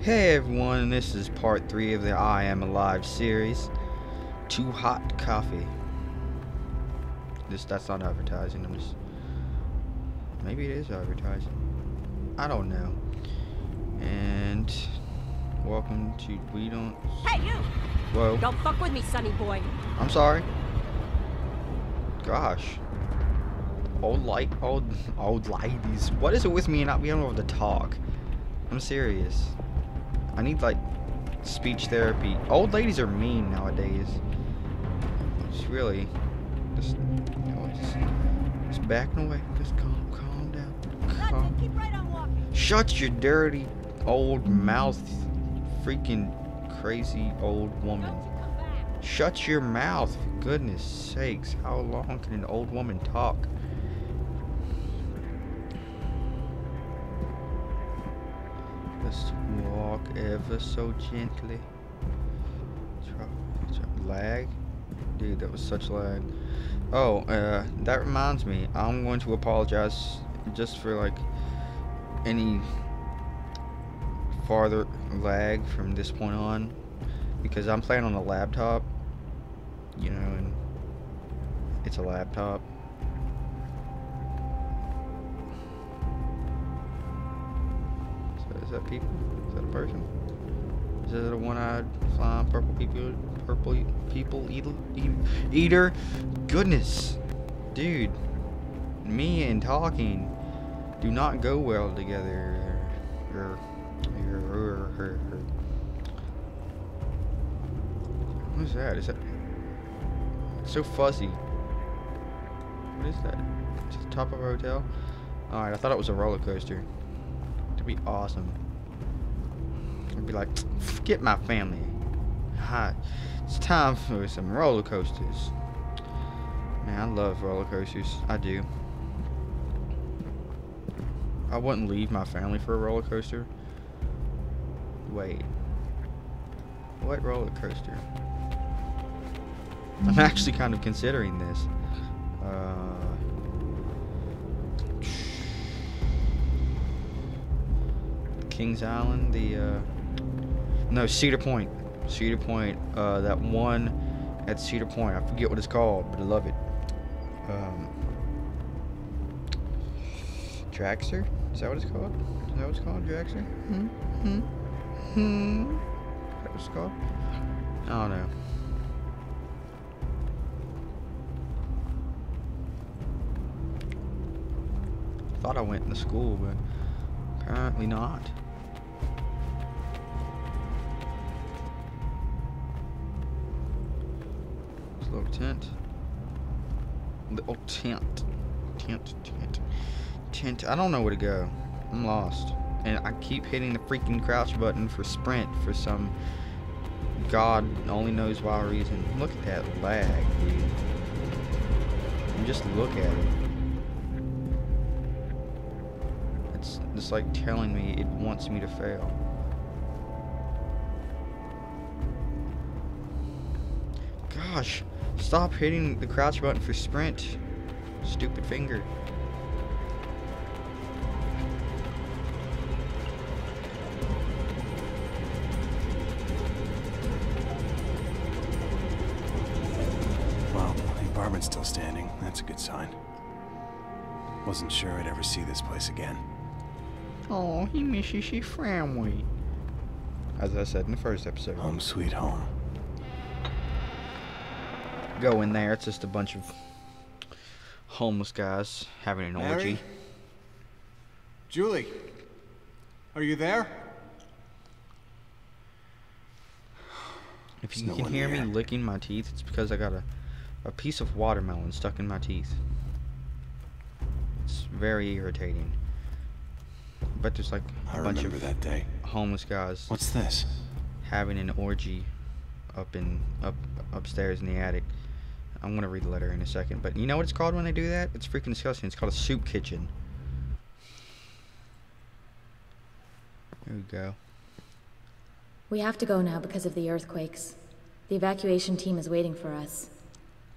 Hey everyone, this is part 3 of the I Am Alive series. Too Hot Coffee. This that's not advertising, I'm just maybe it is advertising. I don't know. And welcome to We Don't Hey, you! Whoa. Don't fuck with me, sonny boy. I'm sorry. Gosh. Old light old old ladies. What is it with me and not being able to talk? I'm serious. I need like speech therapy. Old ladies are mean nowadays. It's really just, you know, just, just backing away. Just calm, calm down. Calm. it, right. Shut your dirty old mouth, freaking crazy old woman. Don't you come back. Shut your mouth, for goodness sakes. How long can an old woman talk? Just walk ever so gently. Lag? Dude, that was such lag. Oh, uh, that reminds me. I'm going to apologize just for like any farther lag from this point on because I'm playing on a laptop, you know, and it's a laptop. Is that people? Is that a person? Is that a one-eyed flying purple people? Purple people eater? Eater? Goodness, dude, me and talking do not go well together. Er, er, er. What is that? Is that so fuzzy? What is that? Is the top of a hotel? Alright, I thought it was a roller coaster. Be awesome. I'd be like, forget my family. Hi, it's time for some roller coasters. Man, I love roller coasters. I do. I wouldn't leave my family for a roller coaster. Wait. What roller coaster? I'm actually kind of considering this. Uh, Kings Island, the uh, no Cedar Point, Cedar Point. Uh, that one at Cedar Point. I forget what it's called, but I love it. Um, Dragster? Is that what it's called? Is that what it's called? Dragster? Hmm? Hmm? Hmm? Is that what it's called? I don't know. Thought I went to school, but apparently not. Little tent. Little tent. Tent, tent. Tent. I don't know where to go. I'm lost. And I keep hitting the freaking crouch button for sprint for some God only knows why reason. Look at that lag, dude. And just look at it. It's just like telling me it wants me to fail. Gosh, stop hitting the crouch button for sprint. Stupid finger. Well, the apartment's still standing. That's a good sign. Wasn't sure I'd ever see this place again. Oh, he misses his family. As I said in the first episode. Home sweet home. Go in there, it's just a bunch of homeless guys having an orgy. Julie, are you there? If you There's can hear me licking my teeth, it's because I got a, a piece of watermelon stuck in my teeth. It's very irritating. But there's like a I bunch of that day. homeless guys What's this? having an orgy up in up upstairs in the attic. I'm gonna read the letter in a second, but you know what it's called when they do that? It's freaking disgusting. It's called a soup kitchen. There we go. We have to go now because of the earthquakes. The evacuation team is waiting for us.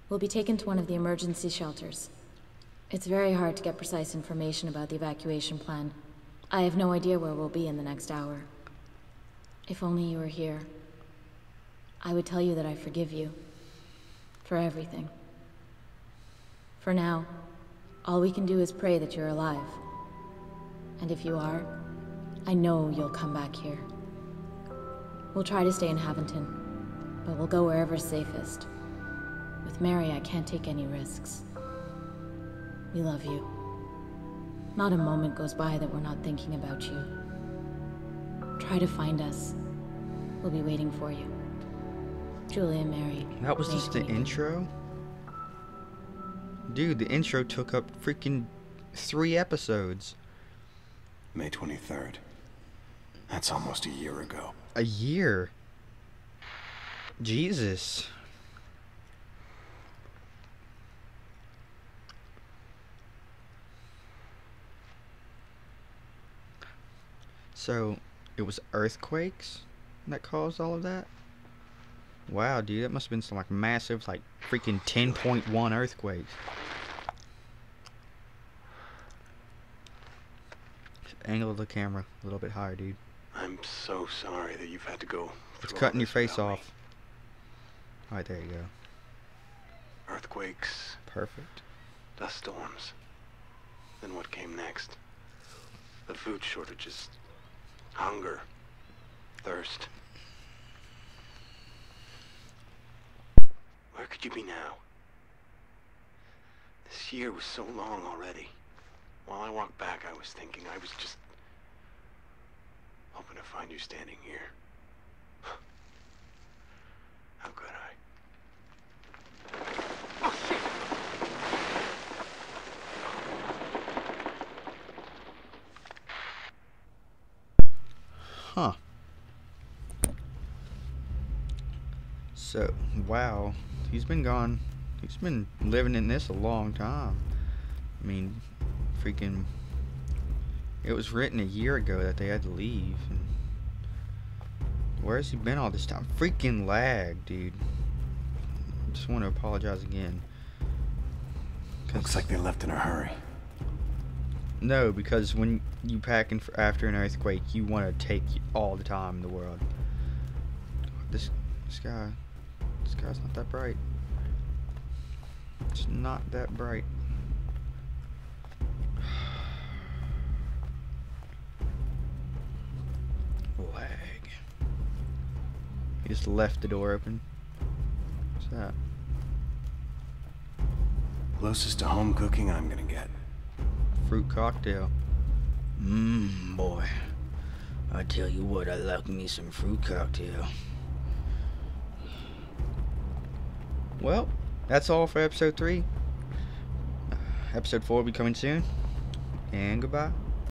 We'll be taken to one of the emergency shelters. It's very hard to get precise information about the evacuation plan. I have no idea where we'll be in the next hour. If only you were here. I would tell you that I forgive you. For everything. For now, all we can do is pray that you're alive. And if you are, I know you'll come back here. We'll try to stay in Haventon, but we'll go wherever's safest. With Mary, I can't take any risks. We love you. Not a moment goes by that we're not thinking about you. Try to find us. We'll be waiting for you. Julie and Mary. That was just the 20th. intro? Dude, the intro took up freaking three episodes. May 23rd. That's almost a year ago. A year. Jesus. So, it was earthquakes that caused all of that? Wow, dude, that must have been some like massive, like freaking 10.1 earthquakes. Angle of the camera a little bit higher, dude. I'm so sorry that you've had to go. It's cutting your face off. Alright, there you go. Earthquakes, Perfect. dust storms. Then what came next? The food shortages, hunger, thirst. Where could you be now? This year was so long already. While I walked back, I was thinking I was just hoping to find you standing here. How could I? Huh. So, wow. He's been gone. He's been living in this a long time. I mean, freaking. It was written a year ago that they had to leave. And where has he been all this time? Freaking lag, dude. I just want to apologize again. Looks like they left in a hurry. No, because when you pack in for after an earthquake, you want to take all the time in the world. This this sky's not that bright. It's not that bright. Lag. He just left the door open. What's that? Closest to home cooking I'm gonna get. fruit cocktail. Mmm, boy. I tell you what, I like me some fruit cocktail. Well, that's all for episode 3. Episode 4 will be coming soon. And goodbye.